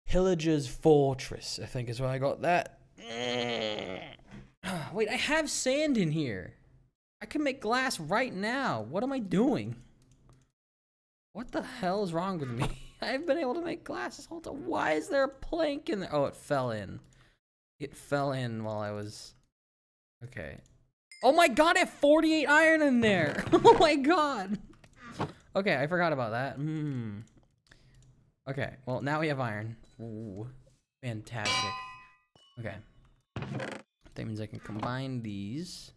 Pillager's Fortress, I think is where I got that. *sniffs* Wait, I have sand in here. I can make glass right now. What am I doing? What the hell is wrong with me? *laughs* I've been able to make glass this whole time. Why is there a plank in there? Oh, it fell in. It fell in while I was... Okay. Oh my god, I have 48 iron in there! *laughs* oh my god! Okay, I forgot about that. Hmm. Okay, well, now we have iron. Ooh, fantastic. Okay. That means I can combine these.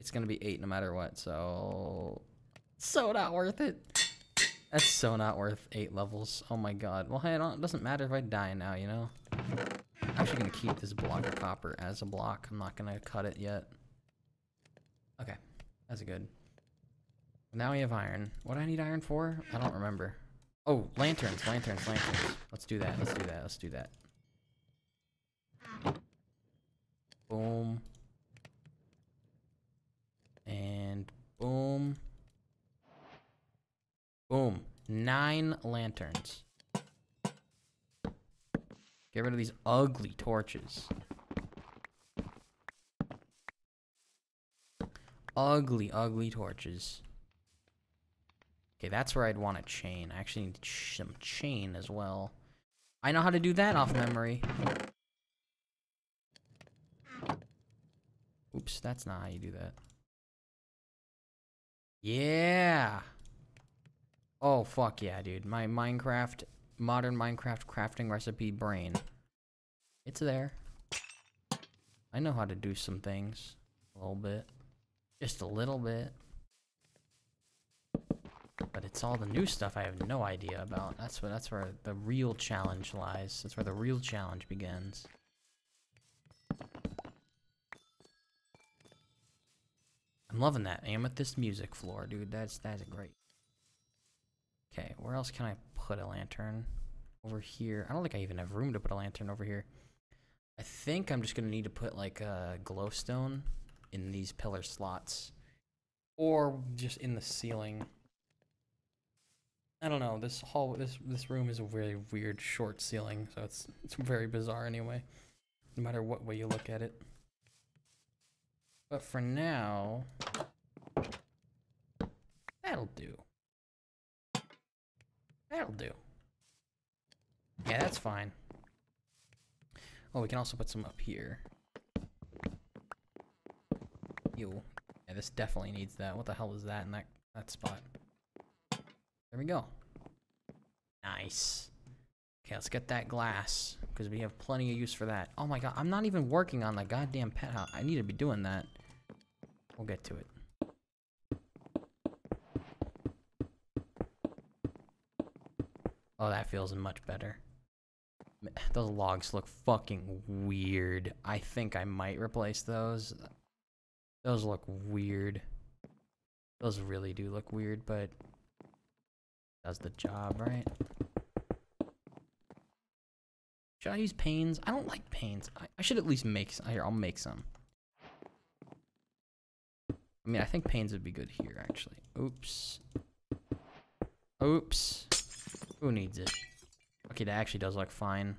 It's gonna be eight no matter what, so so not worth it. That's so not worth eight levels. Oh my god. Well, hey, it doesn't matter if I die now, you know? I'm actually gonna keep this block of copper as a block. I'm not gonna cut it yet. Okay, that's good. Now we have iron. What do I need iron for? I don't remember. Oh, lanterns, lanterns, lanterns. Let's do that, let's do that, let's do that. Boom. And boom. Boom. Nine lanterns. Get rid of these ugly torches. Ugly, ugly torches. Okay, that's where I'd want a chain. I actually need some chain as well. I know how to do that off memory. Oops, that's not how you do that. Yeah. Oh, fuck yeah, dude. My Minecraft, modern Minecraft crafting recipe brain. It's there. I know how to do some things. A little bit. Just a little bit. But it's all the new stuff I have no idea about. That's where that's where the real challenge lies. That's where the real challenge begins. I'm loving that amethyst music floor, dude. That's that's great. Okay, where else can I put a lantern? Over here. I don't think I even have room to put a lantern over here. I think I'm just gonna need to put like a glowstone in these pillar slots. Or just in the ceiling. I don't know. This hall, this this room is a very weird short ceiling, so it's it's very bizarre anyway. No matter what way you look at it. But for now, that'll do. That'll do. Yeah, that's fine. Oh, we can also put some up here. Ew. Yeah, this definitely needs that. What the hell is that in that, that spot? There we go. Nice. Okay, let's get that glass, because we have plenty of use for that. Oh my god, I'm not even working on the goddamn pet house. I need to be doing that. We'll get to it. Oh, that feels much better. Those logs look fucking weird. I think I might replace those. Those look weird. Those really do look weird, but does the job, right? Should I use panes? I don't like panes. I, I should at least make some. Here, I'll make some. I mean, I think panes would be good here, actually. Oops. Oops. Who needs it? Okay, that actually does look fine.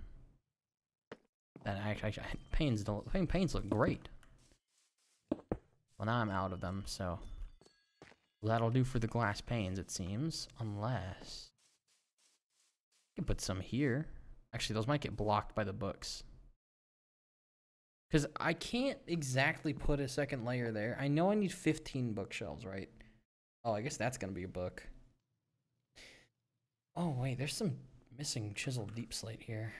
That actually, *laughs* actually panes don't panes look great. Well, now I'm out of them, so that'll do for the glass panes, it seems. Unless I can put some here. Actually, those might get blocked by the books. Because I can't exactly put a second layer there. I know I need 15 bookshelves, right? Oh, I guess that's going to be a book. Oh, wait, there's some missing chiseled deepslate here.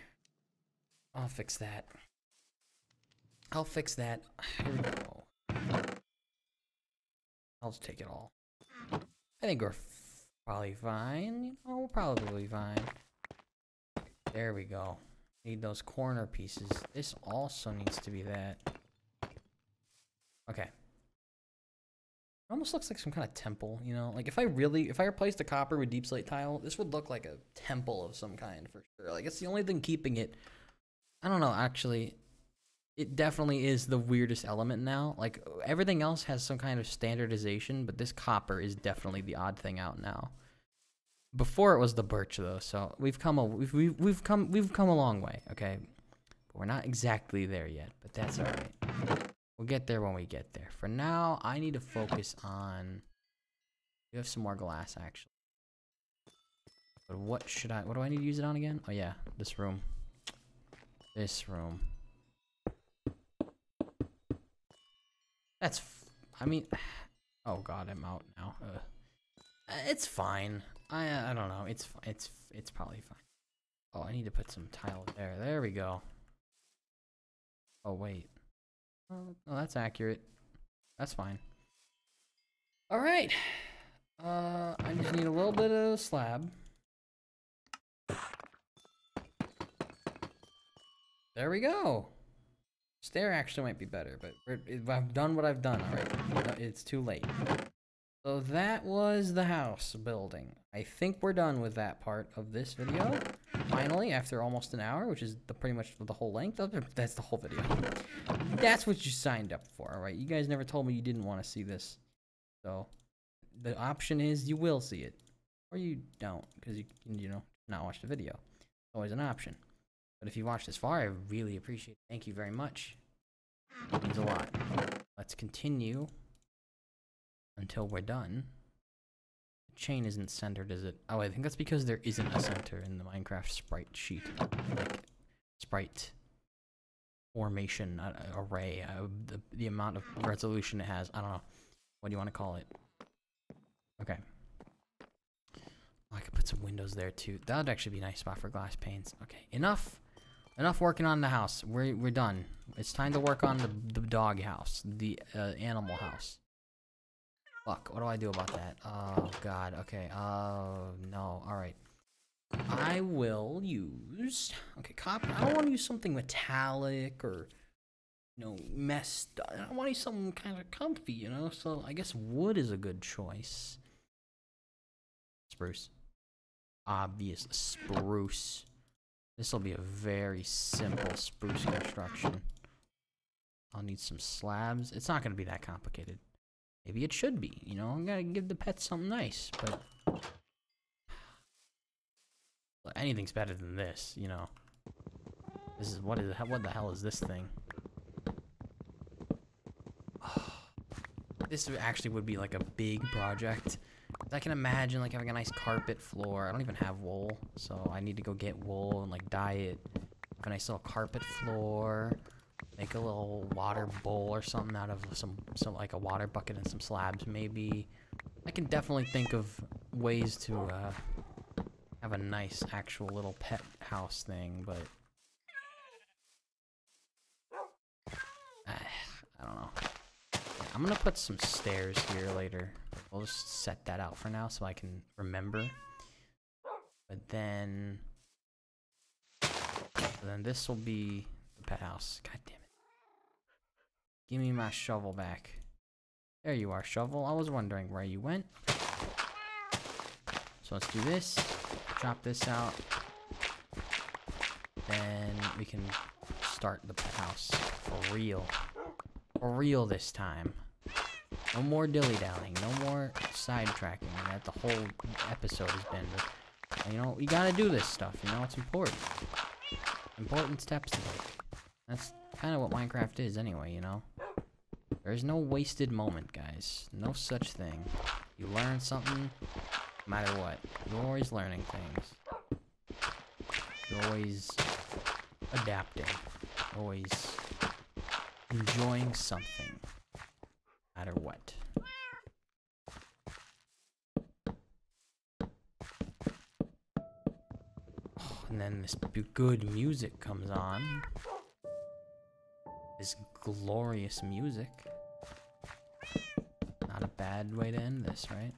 I'll fix that. I'll fix that. Here we go. I'll just take it all. I think we're probably fine. You know, we're probably fine. There we go. Need those corner pieces. This also needs to be that. Okay. It almost looks like some kind of temple, you know? Like if I really, if I replaced the copper with deepslate tile, this would look like a temple of some kind for sure. Like it's the only thing keeping it. I don't know, actually. It definitely is the weirdest element now. Like everything else has some kind of standardization, but this copper is definitely the odd thing out now. Before it was the birch though, so we've come a we've we've, come we've come a long way. Okay, but we're not exactly there yet, but that's all right. We'll get there when we get there. For now, I need to focus on. We have some more glass actually. But what should I? What do I need to use it on again? Oh yeah, this room. This room. That's. I mean, *sighs* oh god, I'm out now. It's fine. I I don't know. It's it's it's probably fine. Oh, I need to put some tile there. There we go. Oh wait. Oh, oh that's accurate. That's fine. All right. Uh, I just need a little bit of a slab. There we go. Stair actually might be better, but I've done what I've done. All right, it's too late. So that was the house building. I think we're done with that part of this video. Finally, after almost an hour, which is the, pretty much the whole length of it. That's the whole video. That's what you signed up for, alright? You guys never told me you didn't want to see this. So, the option is you will see it. Or you don't, because you can, you know, not watch the video. It's always an option. But if you watched this far, I really appreciate it. Thank you very much. It means a lot. Let's continue until we're done. The chain isn't centered, is it? Oh, I think that's because there isn't a center in the Minecraft sprite sheet. Like, sprite formation uh, array. Uh, the, the amount of resolution it has. I don't know. What do you want to call it? Okay. Oh, I could put some windows there too. That would actually be a nice spot for glass panes. Okay, enough. Enough working on the house. We're, we're done. It's time to work on the, the dog house. The uh, animal house. Fuck, what do I do about that? Oh, God, okay, oh, no, alright. I will use, okay, copper, I don't want to use something metallic or, you know, messed up. I want to use something kind of comfy, you know, so I guess wood is a good choice. Spruce. Obvious spruce. This will be a very simple spruce construction. I'll need some slabs. It's not going to be that complicated. Maybe it should be, you know? I'm gonna give the pets something nice, but... *sighs* Anything's better than this, you know? This is, what is, what the hell is this thing? *sighs* this actually would be like a big project. I can imagine like having a nice carpet floor. I don't even have wool, so I need to go get wool and like dye it. Have a nice little carpet floor. Make a little water bowl or something out of some, some like a water bucket and some slabs, maybe. I can definitely think of ways to uh, have a nice actual little pet house thing, but *sighs* I don't know. I'm gonna put some stairs here later. We'll just set that out for now so I can remember. But then, then this will be the pet house. God damn. Give me my shovel back. There you are, shovel. I was wondering where you went. So let's do this. Chop this out. Then we can start the house. For real. For real this time. No more dilly-dallying. No more sidetracking that the whole episode has been. But, you know, you gotta do this stuff. You know, it's important. Important steps to take. That's kind of what Minecraft is anyway, you know? There's no wasted moment, guys. No such thing. You learn something, no matter what. You're always learning things. You're always adapting. Always enjoying something. No matter what. Oh, and then this good music comes on. This glorious music. Not a bad way to end this, right?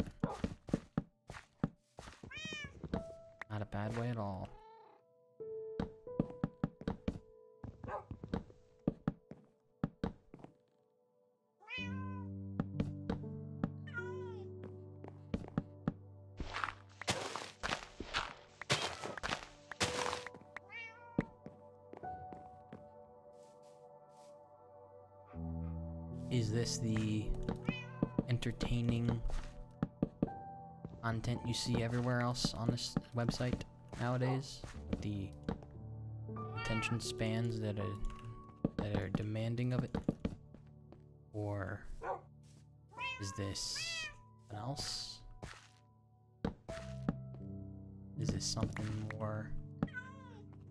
Not a bad way at all. The entertaining content you see everywhere else on this website nowadays? The attention spans that are that are demanding of it? Or is this something else? Is this something more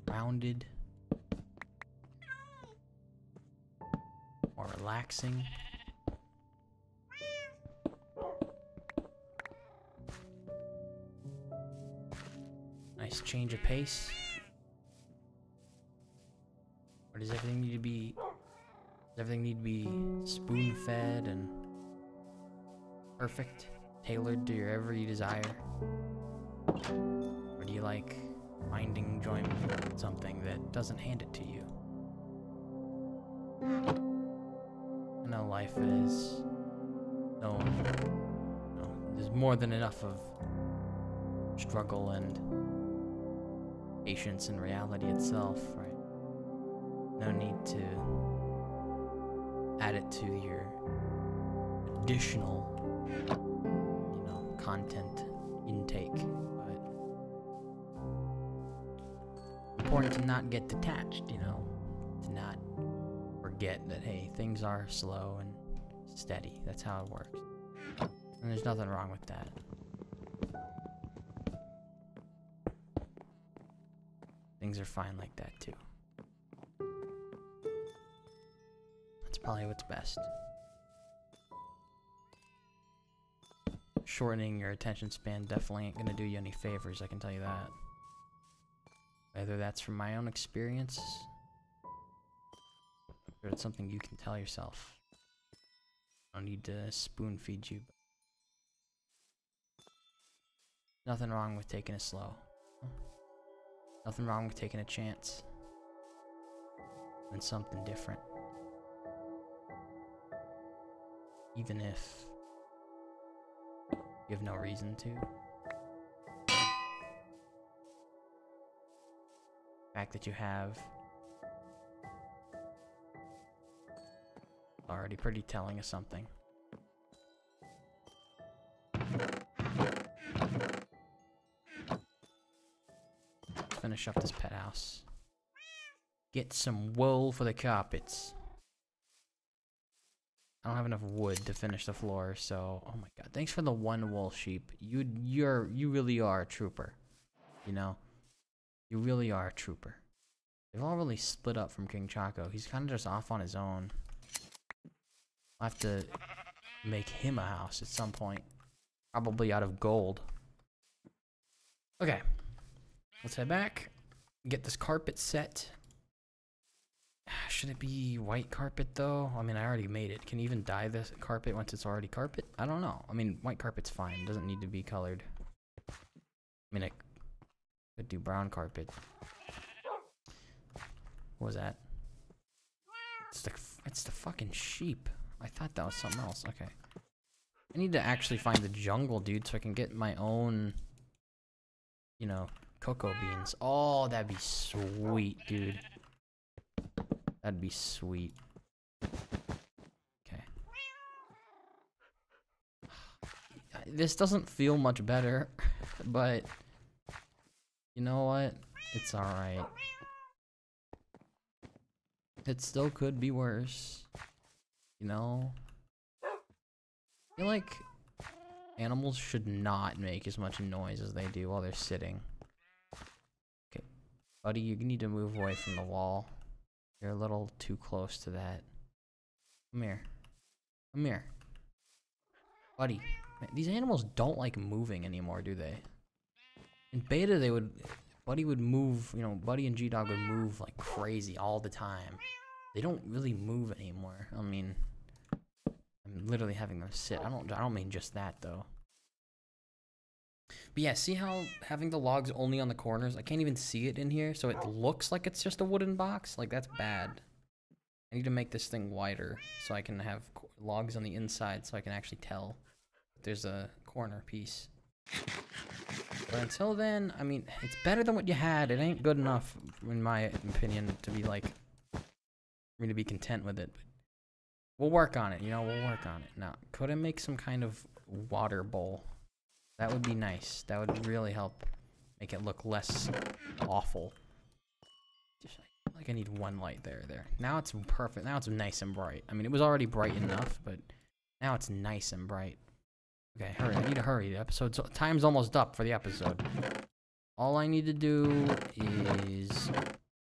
rounded? More relaxing. Pace. Or does everything need to be does everything need to be spoon fed and perfect, tailored to your every desire? Or do you like finding enjoyment in something that doesn't hand it to you? I know life is. No, no, there's more than enough of struggle and patience in reality itself, right? No need to add it to your additional, you know, content intake. But important to not get detached, you know, to not forget that, hey, things are slow and steady. That's how it works. And there's nothing wrong with that. Things are fine like that, too. That's probably what's best. Shortening your attention span definitely ain't gonna do you any favors, I can tell you that. Whether that's from my own experience or it's something you can tell yourself. I don't need to spoon feed you. Nothing wrong with taking it slow. Nothing wrong with taking a chance. And something different. Even if you have no reason to. The fact that you have already pretty telling of something. Finish up this pet house. Get some wool for the carpets. I don't have enough wood to finish the floor, so oh my god. Thanks for the one wool sheep. You you're you really are a trooper. You know? You really are a trooper. They've all really split up from King Chaco. He's kind of just off on his own. I'll have to make him a house at some point. Probably out of gold. Okay. Let's head back. Get this carpet set. Should it be white carpet though? I mean, I already made it. Can you even dye this carpet once it's already carpet? I don't know. I mean, white carpet's fine. It doesn't need to be colored. I mean, I could do brown carpet. What was that? It's the, it's the fucking sheep. I thought that was something else. Okay. I need to actually find the jungle, dude, so I can get my own, you know, cocoa beans. Oh, that'd be sweet, dude. That'd be sweet. Okay. *sighs* this doesn't feel much better, *laughs* but you know what? It's alright. It still could be worse. You know? I feel like animals should not make as much noise as they do while they're sitting. Buddy, you need to move away from the wall. You're a little too close to that. Come here. Come here. Buddy. Man, these animals don't like moving anymore, do they? In beta, they would... Buddy would move, you know, Buddy and G-Dog would move like crazy all the time. They don't really move anymore. I mean, I'm literally having them sit. I don't, I don't mean just that, though. But yeah, see how having the logs only on the corners, I can't even see it in here, so it looks like it's just a wooden box? Like, that's bad. I need to make this thing wider so I can have logs on the inside so I can actually tell there's a corner piece. But until then, I mean, it's better than what you had. It ain't good enough, in my opinion, to be like, for me to be content with it. But we'll work on it, you know, we'll work on it. Now, could I make some kind of water bowl? That would be nice. That would really help make it look less awful. Just like I need one light there, there. Now it's perfect. Now it's nice and bright. I mean, it was already bright enough, but now it's nice and bright. Okay, hurry. I need to hurry. The episode's time's almost up for the episode. All I need to do is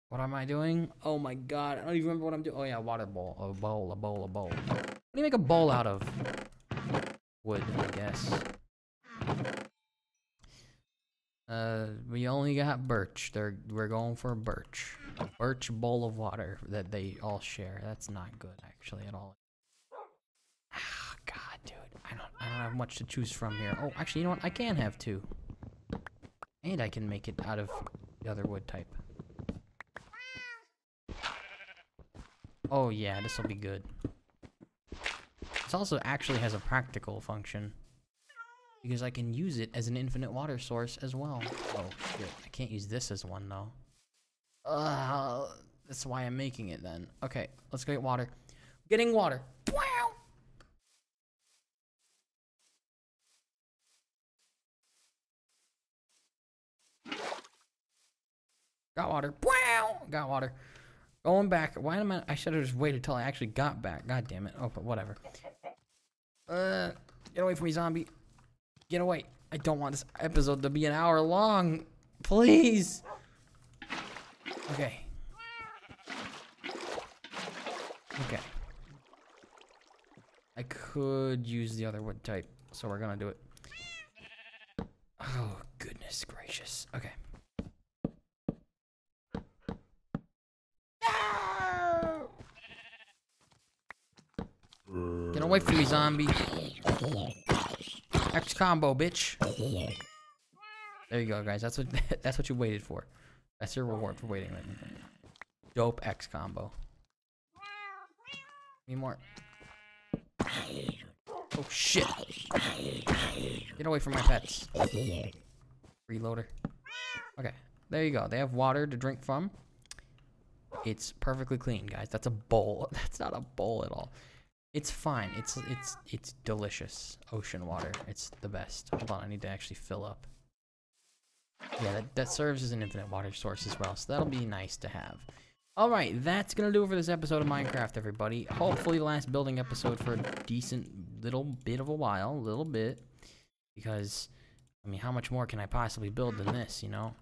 what am I doing? Oh my god, I don't even remember what I'm doing. Oh yeah, water bowl. A bowl, a bowl, a bowl. What do you make a bowl out of? Wood, I guess. Uh, we only got birch. They're we're going for birch. A birch bowl of water that they all share. That's not good actually at all. Ah, God, dude. I don't I don't have much to choose from here. Oh, actually, you know what? I can have two. And I can make it out of the other wood type. Oh yeah, this will be good. This also actually has a practical function. Because I can use it as an infinite water source as well. Oh, shit. I can't use this as one, though. Uh, that's why I'm making it, then. Okay, let's go get water. Getting water. Wow! Got water. Wow! Got water. Going back. Why am I? I should have just waited till I actually got back. God damn it. Oh, but whatever. Uh, get away from me, zombie. Get away. I don't want this episode to be an hour long. Please. Okay. Okay. I could use the other wood type, so we're gonna do it. Oh, goodness gracious. Okay. Get away from me, zombie. X combo, bitch. There you go, guys. That's what *laughs* that's what you waited for. That's your reward for waiting. Dope X combo. Need more. Oh shit! Get away from my pets. Reloader. Okay, there you go. They have water to drink from. It's perfectly clean, guys. That's a bowl. *laughs* That's not a bowl at all. It's fine. It's it's it's delicious. Ocean water. It's the best. Hold on, I need to actually fill up. Yeah, that, that serves as an infinite water source as well, so that'll be nice to have. Alright, that's gonna do it for this episode of Minecraft, everybody. Hopefully the last building episode for a decent little bit of a while, A little bit. Because, I mean, how much more can I possibly build than this, you know?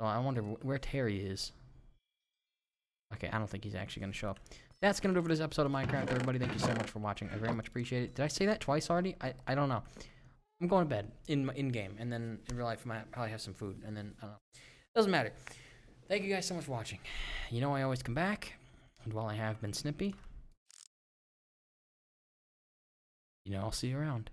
So I wonder where Terry is. Okay, I don't think he's actually gonna show up that's going to do it for this episode of Minecraft, everybody. Thank you so much for watching. I very much appreciate it. Did I say that twice already? I, I don't know. I'm going to bed in in game, and then in real life, I might probably have some food, and then I don't know. Doesn't matter. Thank you guys so much for watching. You know I always come back, and while I have been snippy, you know I'll see you around.